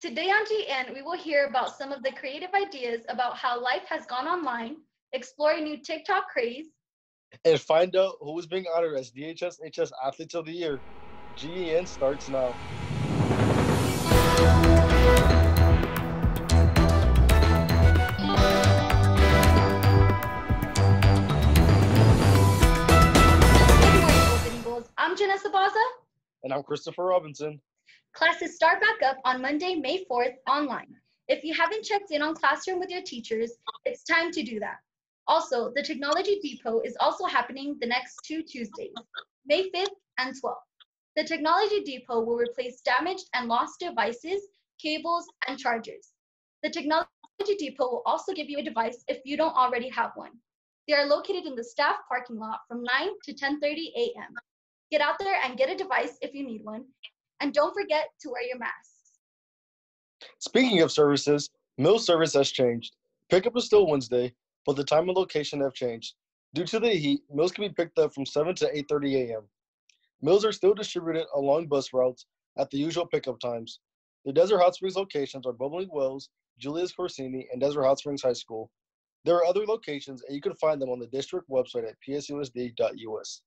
Today on GN, we will hear about some of the creative ideas about how life has gone online, explore a new TikTok craze, and find out who is being honored as DHS HS Athletes of the Year. GEN starts now. I'm Janessa Baza. And I'm Christopher Robinson. Classes start back up on Monday, May 4th online. If you haven't checked in on Classroom with your teachers, it's time to do that. Also, the Technology Depot is also happening the next two Tuesdays, May 5th and 12th. The Technology Depot will replace damaged and lost devices, cables, and chargers. The Technology Depot will also give you a device if you don't already have one. They are located in the staff parking lot from 9 to 10:30 a.m. Get out there and get a device if you need one, and don't forget to wear your masks. Speaking of services, Mill service has changed. Pickup is still Wednesday, but the time and location have changed. Due to the heat, meals can be picked up from 7 to 8.30 a.m. Meals are still distributed along bus routes at the usual pickup times. The Desert Hot Springs locations are Bubbling Wells, Julius Corsini, and Desert Hot Springs High School. There are other locations, and you can find them on the district website at psusd.us.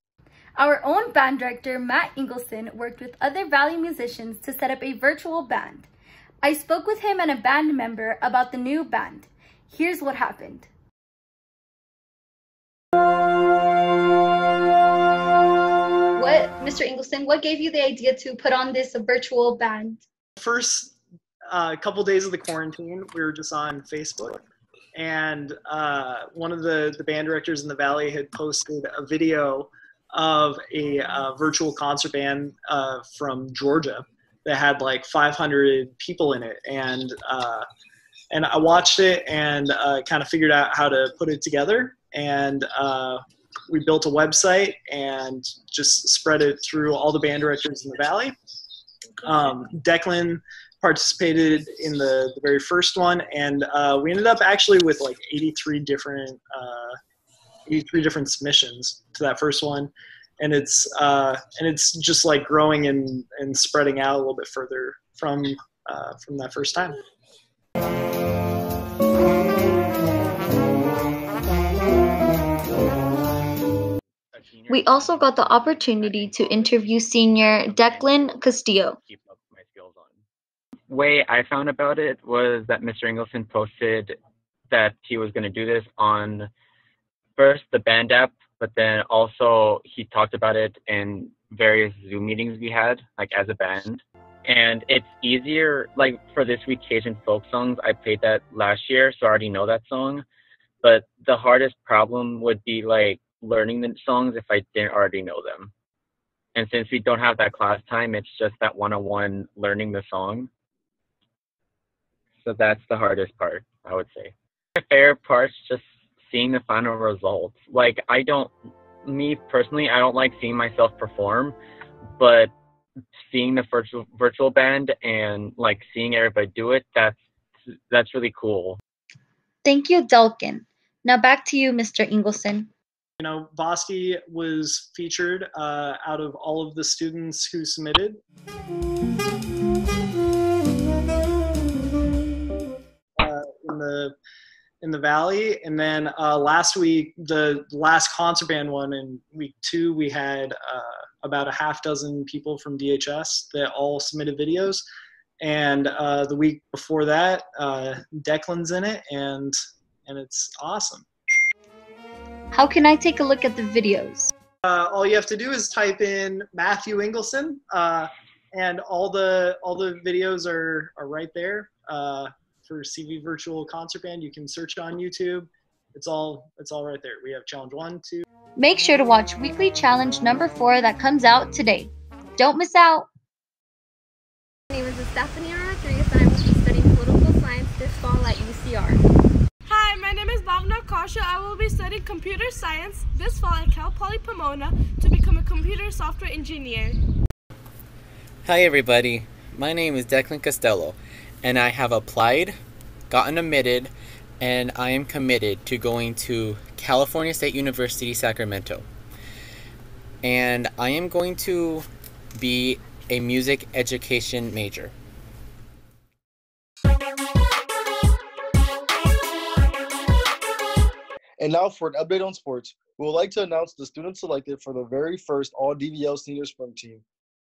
Our own band director, Matt Ingleson, worked with other Valley musicians to set up a virtual band. I spoke with him and a band member about the new band. Here's what happened. What, Mr. Ingleson, what gave you the idea to put on this virtual band? First uh, couple days of the quarantine, we were just on Facebook, and uh, one of the, the band directors in the Valley had posted a video of a uh, virtual concert band uh, from Georgia that had like 500 people in it, and uh, and I watched it and uh, kind of figured out how to put it together, and uh, we built a website and just spread it through all the band directors in the valley. Um, Declan participated in the, the very first one, and uh, we ended up actually with like 83 different 83 different submissions to that first one and it's uh, and it's just like growing and, and spreading out a little bit further from uh, from that first time. We also got the opportunity to interview senior Declan Castillo. Way I found about it was that Mr. Ingleson posted that he was going to do this on first the band app, but then also he talked about it in various Zoom meetings we had, like as a band. And it's easier, like for this week, Cajun folk songs, I played that last year, so I already know that song. But the hardest problem would be like learning the songs if I didn't already know them. And since we don't have that class time, it's just that one on one learning the song. So that's the hardest part, I would say. The favorite part's just seeing the final results. Like I don't me personally, I don't like seeing myself perform, but seeing the virtual virtual band and like seeing everybody do it, that's that's really cool. Thank you, Declan. Now back to you, Mr. Ingleson. You know, Bosky was featured uh, out of all of the students who submitted. Uh, in the in the valley and then uh, last week the last concert band one in week two we had uh, about a half dozen people from dhs that all submitted videos. And uh, the week before that uh, declan's in it and and it's awesome. How can i take a look at the videos? Uh, all you have to do is type in matthew ingleson uh, and all the all the videos are are right there for CV Virtual Concert Band. You can search on YouTube. It's all it's all right there. We have challenge one, two. Make sure to watch weekly challenge number four that comes out today. Don't miss out. My name is Stephanie Rodriguez and I will be studying political science this fall at UCR. Hi, my name is Bhavna Kasha. I will be studying computer science this fall at Cal Poly Pomona to become a computer software engineer. Hi everybody, my name is Declan Costello and I have applied, gotten admitted, and I am committed to going to California State University, Sacramento. And I am going to be a music education major. And now for an update on sports, we would like to announce the students selected for the very first All DVL Senior Spring Team.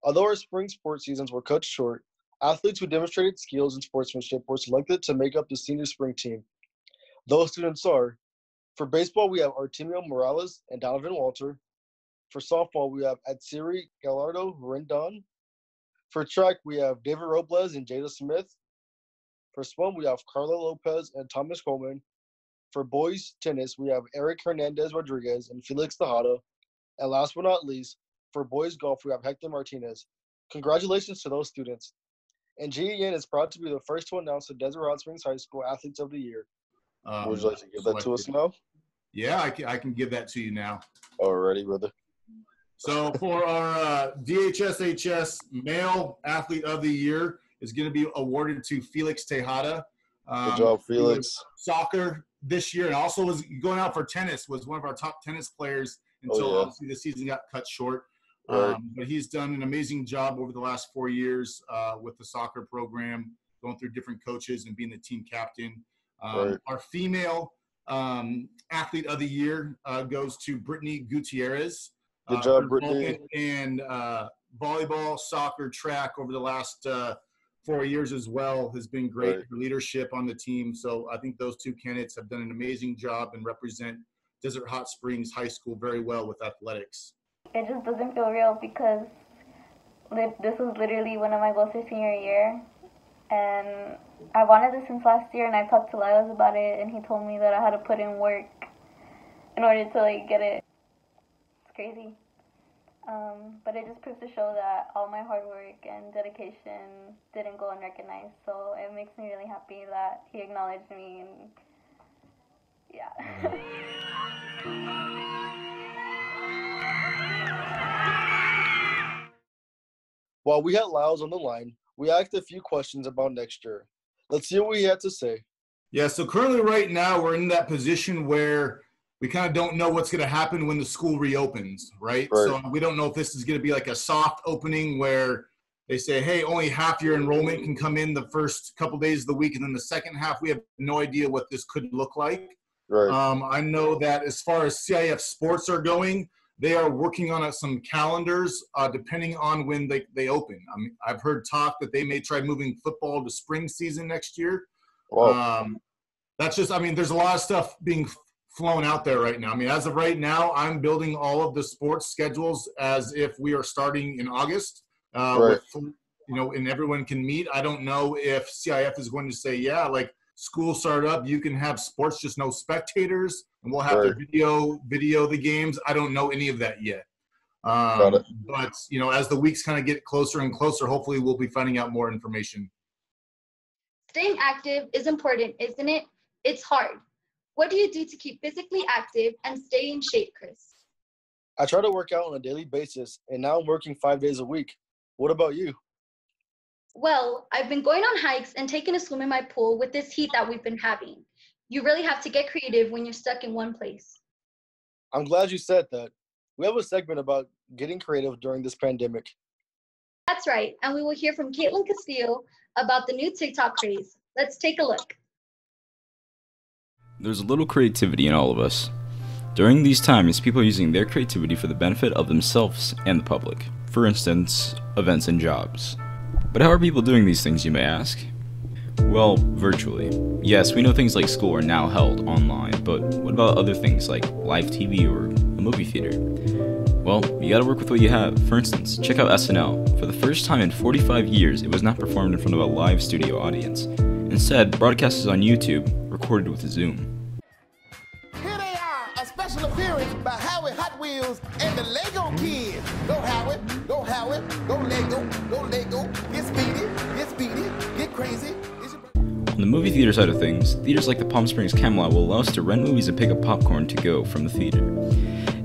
Although our spring sports seasons were cut short, athletes who demonstrated skills and sportsmanship were selected to make up the Senior Spring Team. Those students are for baseball, we have Artemio Morales and Donovan Walter. For softball, we have Atsiri Gallardo Rendon. For track, we have David Robles and Jada Smith. For swim, we have Carla Lopez and Thomas Coleman. For boys tennis, we have Eric Hernandez Rodriguez and Felix Tejada. And last but not least, for boys golf, we have Hector Martinez. Congratulations to those students. And GEN is proud to be the first to announce the Desert Hot Springs High School Athletes of the Year. Um, Would you like to give that to us now? Yeah, I can, I can give that to you now. Alrighty, brother. So for our uh, DHSHS Male Athlete of the Year is going to be awarded to Felix Tejada. Um, Good job, Felix. Soccer this year, and also was going out for tennis. Was one of our top tennis players until Oh, yeah. obviously the season got cut short. Right. Um, but he's done an amazing job over the last four years uh, with the soccer program, going through different coaches and being the team captain. Um, Right. Our female um, athlete of the year uh, goes to Brittany Gutierrez. Good Uh, job, Brittany. In uh, volleyball, soccer, track over the last uh, four years as well has been great. Right. Leadership on the team. So I think those two candidates have done an amazing job and represent Desert Hot Springs High School very well with athletics. It just doesn't feel real because this was literally one of my goals for senior year. And I wanted this since last year, and I talked to Lyles about it, and he told me that I had to put in work in order to like get it. It's crazy. Um, but it just proves to show that all my hard work and dedication didn't go unrecognized. So it makes me really happy that he acknowledged me, and yeah. While we had Lyles on the line, we asked a few questions about next year. Let's see what he had to say. Yeah, so currently, right now, we're in that position where we kind of don't know what's going to happen when the school reopens, right? Right. So we don't know if this is going to be like a soft opening where they say, hey, only half your enrollment can come in the first couple days of the week, and then the second half, we have no idea what this could look like. Right. Um, I know that as far as CIF sports are going, they are working on uh, some calendars uh, depending on when they, they open. I mean, I've heard talk that they may try moving football to spring season next year. Um, that's just, I mean, there's a lot of stuff being flown out there right now. I mean, as of right now, I'm building all of the sports schedules as if we are starting in August. Uh, Right. with, you know, and everyone can meet. I don't know if CIF is going to say, yeah, like school start up, you can have sports, just no spectators, and we'll have to video video the games. I don't know any of that yet. Got Um, it. but you know, as the weeks kind of get closer and closer, hopefully we'll be finding out more information. Staying active is important, isn't it? It's hard. What do you do to keep physically active and stay in shape, Chris? I try to work out on a daily basis, and now I'm working five days a week. What about you? Well, I've been going on hikes and taking a swim in my pool with this heat that we've been having. You really have to get creative when you're stuck in one place. I'm glad you said that. We have a segment about getting creative during this pandemic. That's right, and we will hear from Caitlin Castillo about the new TikTok craze. Let's take a look. There's a little creativity in all of us. During these times, people are using their creativity for the benefit of themselves and the public. For instance, events and jobs. But how are people doing these things, you may ask? Well, virtually. Yes, we know things like school are now held online, but what about other things like live TV or a movie theater? Well, you gotta work with what you have. For instance, check out SNL. For the first time in 45 years, it was not performed in front of a live studio audience. Instead, broadcast is on YouTube, recorded with Zoom. Here they are, a special appearance by Howie Hot Wheels and the Lego Kids. Go Howie, go Howie, go Lego, go Lego. Get speedy, get speedy, get crazy. On the movie theater side of things, theaters like the Palm Springs Camelot will allow us to rent movies and pick up popcorn to go from the theater.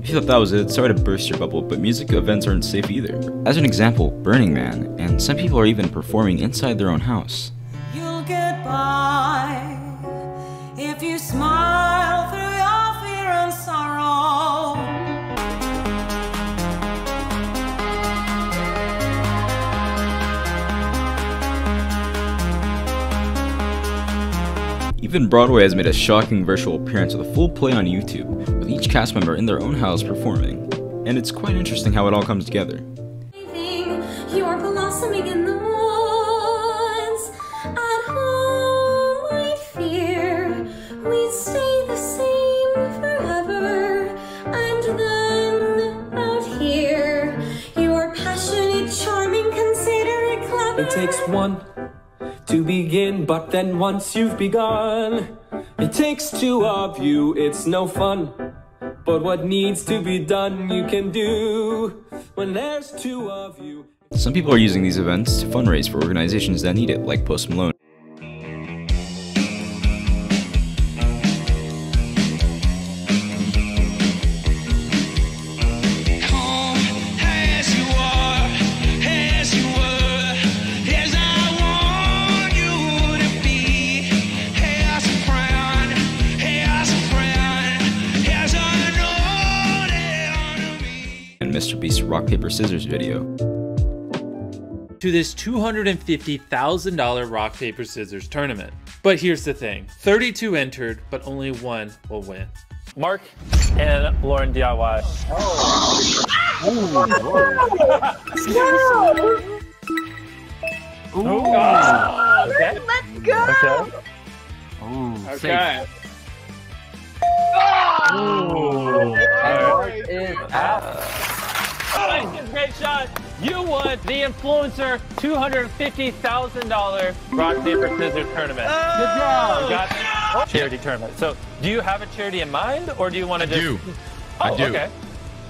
If you thought that was it, sorry to burst your bubble, but music events aren't safe either. As an example, Burning Man, and some people are even performing inside their own house. Even Broadway has made a shocking virtual appearance with a full play on YouTube, with each cast member in their own house performing. And it's quite interesting how it all comes together. You are blossoming in the woods. At home, I fear we'd stay the same forever. And then out here, you are passionate, charming, considerate, clever. It takes one to begin, but then once you've begun, it takes two of you, it's no fun. But what needs to be done, you can do when there's two of you. Some people are using these events to fundraise for organizations that need it, like Post Malone. Rock Paper Scissors video. to this $250,000 rock, paper, scissors tournament. But here's the thing 32 entered, but only one will win. Mark and Lauren DIY. Ooh. Oh. oh, okay. Let's go. Okay. Ooh, Okay. Oh! Ooh. Alright. is out. Oh, great shot. You won the influencer $250,000 rock, paper, scissors tournament. Oh! Good job. You got charity tournament. So, do you have a charity in mind, or do you want to just? do. Oh, I do. Okay.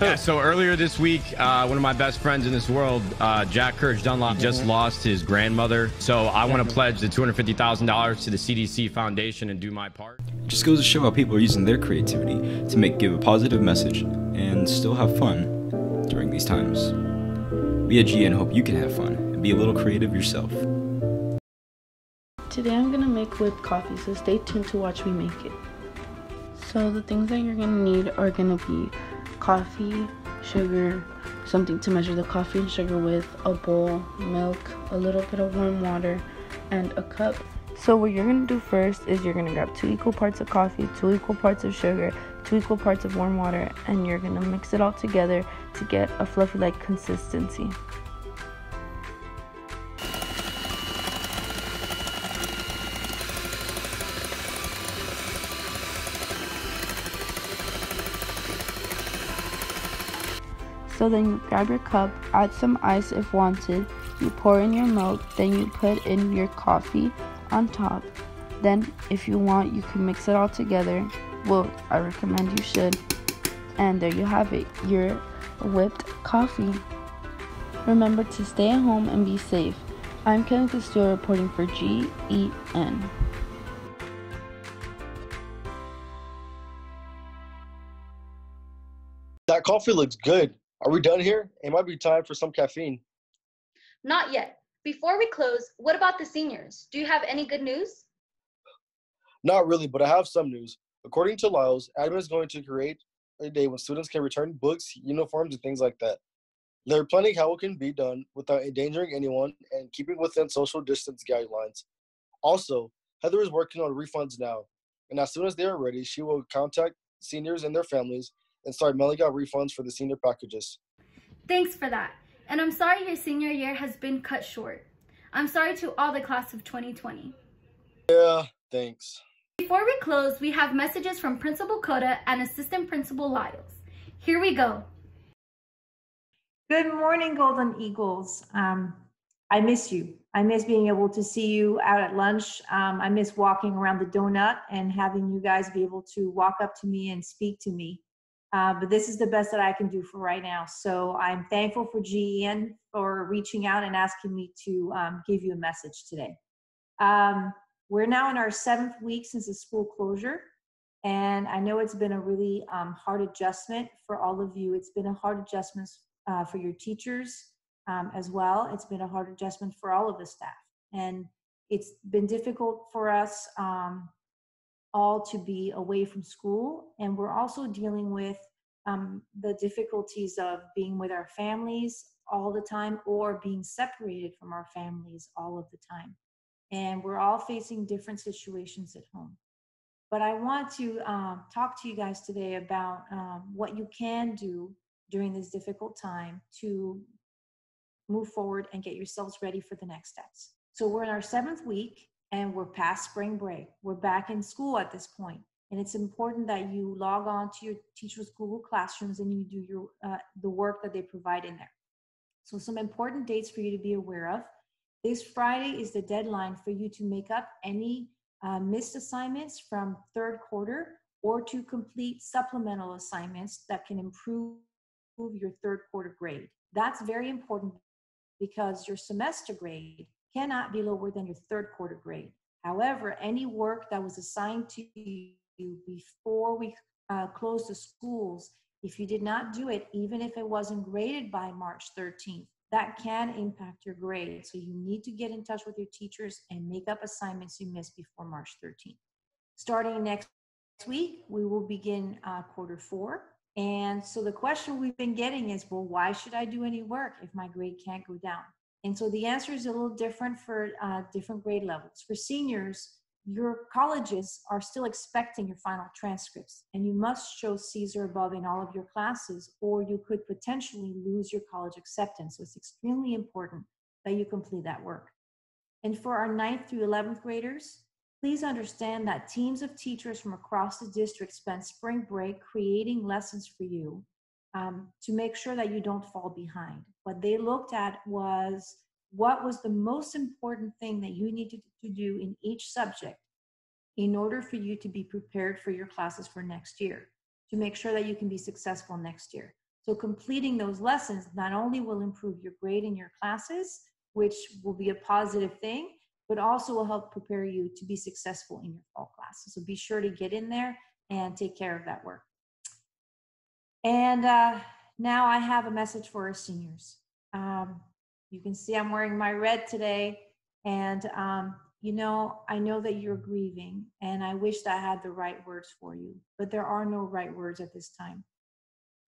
Yeah, so earlier this week, uh, one of my best friends in this world, uh, Jack Kirsch Dunlop, just lost his grandmother. So I want to pledge the $250,000 to the CDC Foundation and do my part. Just goes to show how people are using their creativity to make give a positive message and still have fun during these times. Be a G and hope you can have fun and be a little creative yourself. Today I'm gonna make whipped coffee, so stay tuned to watch me make it. So the things that you're gonna need are gonna be coffee, sugar, something to measure the coffee and sugar with, a bowl, milk, a little bit of warm water, and a cup. So what you're gonna do first is you're gonna grab two equal parts of coffee, two equal parts of sugar, two equal parts of warm water, and you're gonna mix it all together to get a fluffy like consistency. So then you grab your cup, add some ice if wanted, you pour in your milk, then you put in your coffee on top. Then if you want, you can mix it all together. Well, I recommend you should. And there you have it, your whipped coffee. Remember to stay at home and be safe. I'm Kenneth Castillo reporting for GEN. That coffee looks good. Are we done here? It might be time for some caffeine. Not yet. Before we close, what about the seniors? Do you have any good news? Not really, but I have some news. According to Lyles, admin is going to create a day when students can return books, uniforms, and things like that. They're planning how it can be done without endangering anyone and keeping within social distance guidelines. Also, Heather is working on refunds now, and as soon as they are ready, she will contact seniors and their families and start mailing out refunds for the senior packages. Thanks for that. And I'm sorry your senior year has been cut short. I'm sorry to all the class of 2020. Yeah, thanks. Before we close, we have messages from Principal Coda and Assistant Principal Lyles. Here we go. Good morning, Golden Eagles. Um, I miss you. I miss being able to see you out at lunch. Um, I miss walking around the donut and having you guys be able to walk up to me and speak to me. Uh, but this is the best that I can do for right now. So I'm thankful for GEN for reaching out and asking me to um, give you a message today. Um, we're now in our seventh week since the school closure. And I know it's been a really um, hard adjustment for all of you. It's been a hard adjustment uh, for your teachers um, as well. It's been a hard adjustment for all of the staff. And it's been difficult for us um, all to be away from school. And we're also dealing with um, the difficulties of being with our families all the time or being separated from our families all of the time. And we're all facing different situations at home. But I want to um, talk to you guys today about um, what you can do during this difficult time to move forward and get yourselves ready for the next steps. So we're in our seventh week and we're past spring break. We're back in school at this point, and it's important that you log on to your teacher's Google Classrooms and you do your uh, the work that they provide in there. So some important dates for you to be aware of. This Friday is the deadline for you to make up any uh, missed assignments from third quarter or to complete supplemental assignments that can improve your third quarter grade. That's very important because your semester grade cannot be lower than your third quarter grade. However, any work that was assigned to you before we uh, closed the schools, if you did not do it, even if it wasn't graded by March 13th, that can impact your grade. So you need to get in touch with your teachers and make up assignments you missed before March 13th. Starting next week, we will begin uh, quarter four. And so the question we've been getting is, well, why should I do any work if my grade can't go down? And so the answer is a little different for uh, different grade levels. For seniors, your colleges are still expecting your final transcripts, and you must show C's or above in all of your classes, or you could potentially lose your college acceptance. So it's extremely important that you complete that work. And for our 9th through 11th graders, please understand that teams of teachers from across the district spent spring break creating lessons for you um, to make sure that you don't fall behind. What they looked at was what was the most important thing that you needed to do in each subject in order for you to be prepared for your classes for next year, to make sure that you can be successful next year. So completing those lessons not only will improve your grade in your classes, which will be a positive thing, but also will help prepare you to be successful in your fall classes. So be sure to get in there and take care of that work. And uh, now I have a message for our seniors. Um, you can see I'm wearing my red today. And, um, you know, I know that you're grieving, and I wish that I had the right words for you, but there are no right words at this time.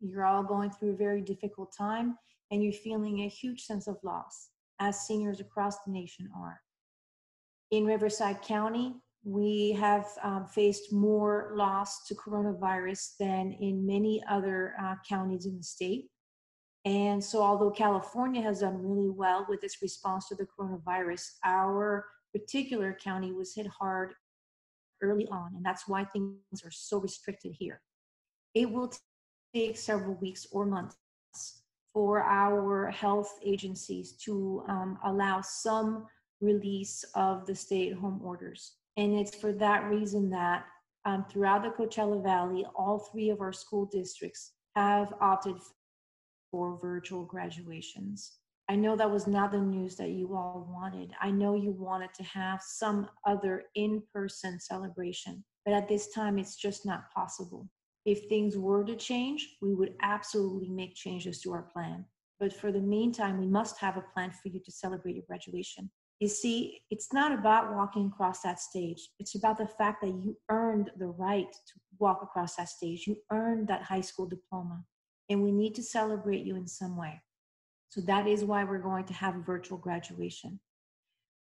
You're all going through a very difficult time, and you're feeling a huge sense of loss, as seniors across the nation are. In Riverside County, we have um, faced more loss to coronavirus than in many other uh, counties in the state. And so, although California has done really well with its response to the coronavirus, our particular county was hit hard early on, and that's why things are so restricted here. It will take several weeks or months for our health agencies to um, allow some release of the stay at home orders. And it's for that reason that um, throughout the Coachella Valley, all three of our school districts have opted for virtual graduations. I know that was not the news that you all wanted. I know you wanted to have some other in person celebration, but at this time, it's just not possible. If things were to change, we would absolutely make changes to our plan. But for the meantime, we must have a plan for you to celebrate your graduation. You see, it's not about walking across that stage. It's about the fact that you earned the right to walk across that stage. You earned that high school diploma and we need to celebrate you in some way. So that is why we're going to have a virtual graduation.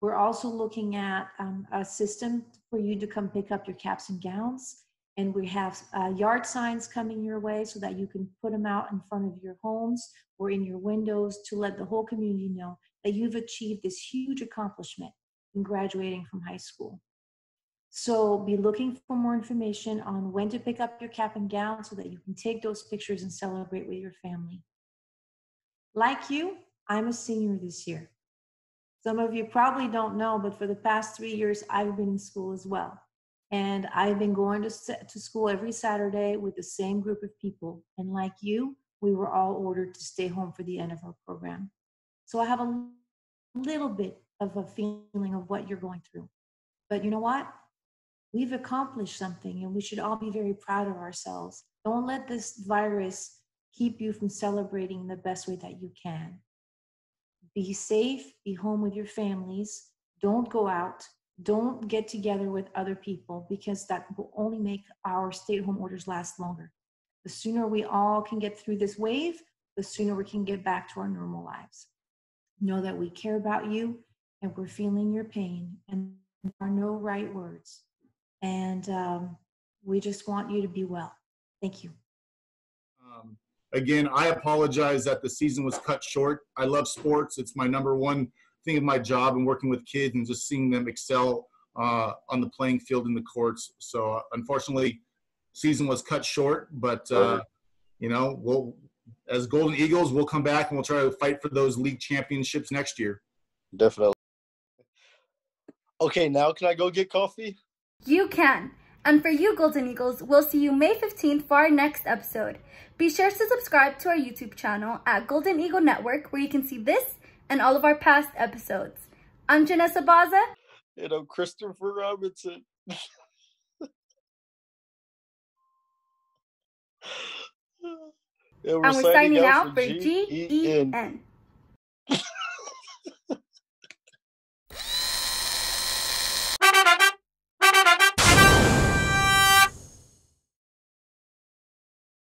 We're also looking at um, a system for you to come pick up your caps and gowns. And we have uh, yard signs coming your way so that you can put them out in front of your homes or in your windows to let the whole community know that you've achieved this huge accomplishment in graduating from high school. So be looking for more information on when to pick up your cap and gown so that you can take those pictures and celebrate with your family. Like you, I'm a senior this year. Some of you probably don't know, but for the past three years, I've been in school as well. And I've been going to, to school every Saturday with the same group of people. And like you, we were all ordered to stay home for the end of our program. So I have a little bit of a feeling of what you're going through. But you know what? we've accomplished something and we should all be very proud of ourselves. Don't let this virus keep you from celebrating the best way that you can. Be safe, be home with your families, don't go out, don't get together with other people because that will only make our stay at home orders last longer. The sooner we all can get through this wave, the sooner we can get back to our normal lives. Know that we care about you and we're feeling your pain, and there are no right words. And um, we just want you to be well. Thank you. Um, again, I apologize that the season was cut short. I love sports. It's my number one thing of my job and working with kids and just seeing them excel uh, on the playing field in the courts. So uh, unfortunately, season was cut short, but uh, you know, we'll as Golden Eagles, we'll come back and we'll try to fight for those league championships next year. Definitely. Okay, now can I go get coffee? You can. And for you, Golden Eagles, we'll see you May 15th for our next episode. Be sure to subscribe to our YouTube channel at Golden Eagle Network, where you can see this and all of our past episodes. I'm Janessa Baza. And I'm Christopher Robinson. And we're signing out for G E N.